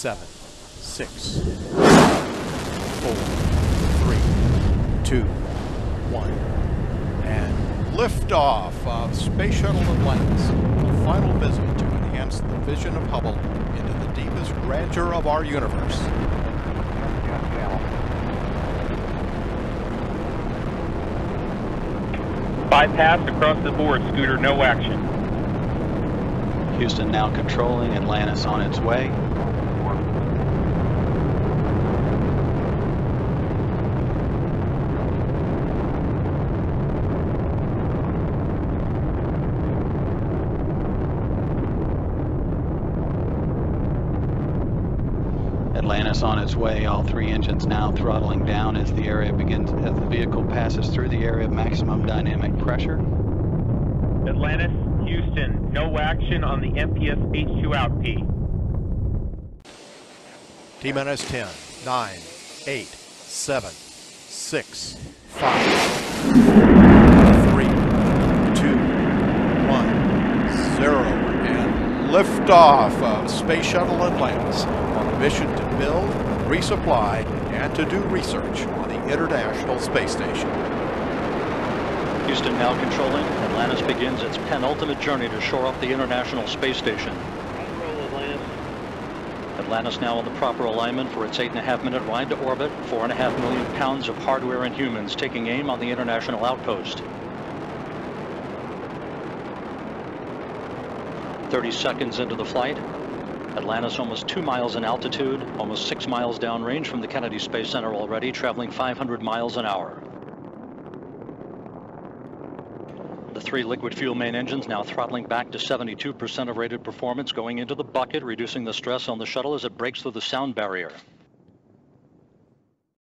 seven, six, four, three, two, one. And liftoff of Space Shuttle Atlantis. A final visit to enhance the vision of Hubble into the deepest grandeur of our universe. Bypass across the board, Scooter, no action. Houston now controlling, Atlantis on its way. Atlantis on its way, all three engines now throttling down as the area begins, as the vehicle passes through the area of maximum dynamic pressure. Atlantis, Houston, no action on the MPS H2 out P. T minus 10, 9, 8, 7, 6, 5, 3, 2, 1, 0. And liftoff of Space Shuttle Atlantis on a mission to build, resupply, and to do research on the International Space Station. Houston now controlling, Atlantis begins its penultimate journey to shore up the International Space Station. Atlantis now on the proper alignment for its eight and a half minute ride to orbit, four and a half million pounds of hardware and humans taking aim on the International Outpost. 30 seconds into the flight, Atlantis almost two miles in altitude, almost six miles downrange from the Kennedy Space Center already, traveling 500 miles an hour. The three liquid fuel main engines now throttling back to 72% of rated performance, going into the bucket, reducing the stress on the shuttle as it breaks through the sound barrier.